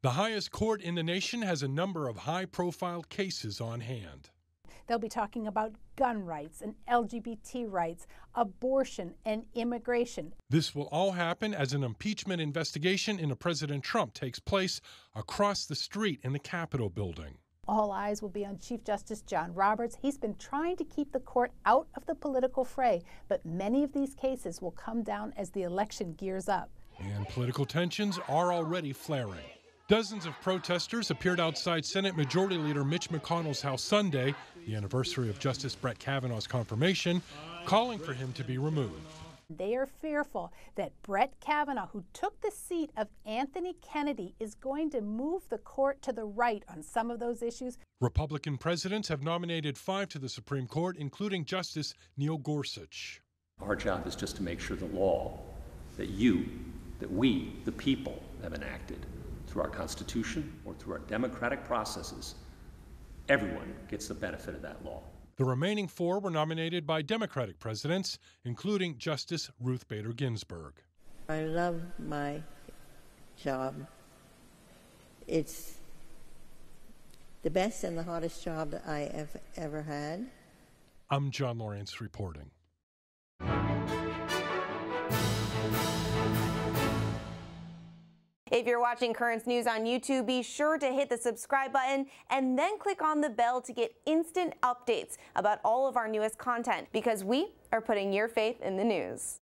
The highest court in the nation has a number of high profile cases on hand. They'll be talking about gun rights and LGBT rights, abortion, and immigration. This will all happen as an impeachment investigation into President Trump takes place across the street in the Capitol building. All eyes will be on Chief Justice John Roberts. He's been trying to keep the court out of the political fray, but many of these cases will come down as the election gears up. And political tensions are already flaring. Dozens of protesters appeared outside Senate Majority Leader Mitch McConnell's house Sunday, the anniversary of Justice Brett Kavanaugh's confirmation, calling for him to be removed. They are fearful that Brett Kavanaugh, who took the seat of Anthony Kennedy, is going to move the court to the right on some of those issues. Republican presidents have nominated five to the Supreme Court, including Justice Neil Gorsuch. Our job is just to make sure the law that you, that we, the people, have enacted through our Constitution or through our democratic processes, everyone gets the benefit of that law. The remaining four were nominated by Democratic presidents, including Justice Ruth Bader Ginsburg. I love my job. It's the best and the hardest job that I have ever had. I'm John Lawrence reporting. If you're watching Currents News on YouTube, be sure to hit the subscribe button and then click on the bell to get instant updates about all of our newest content because we are putting your faith in the news.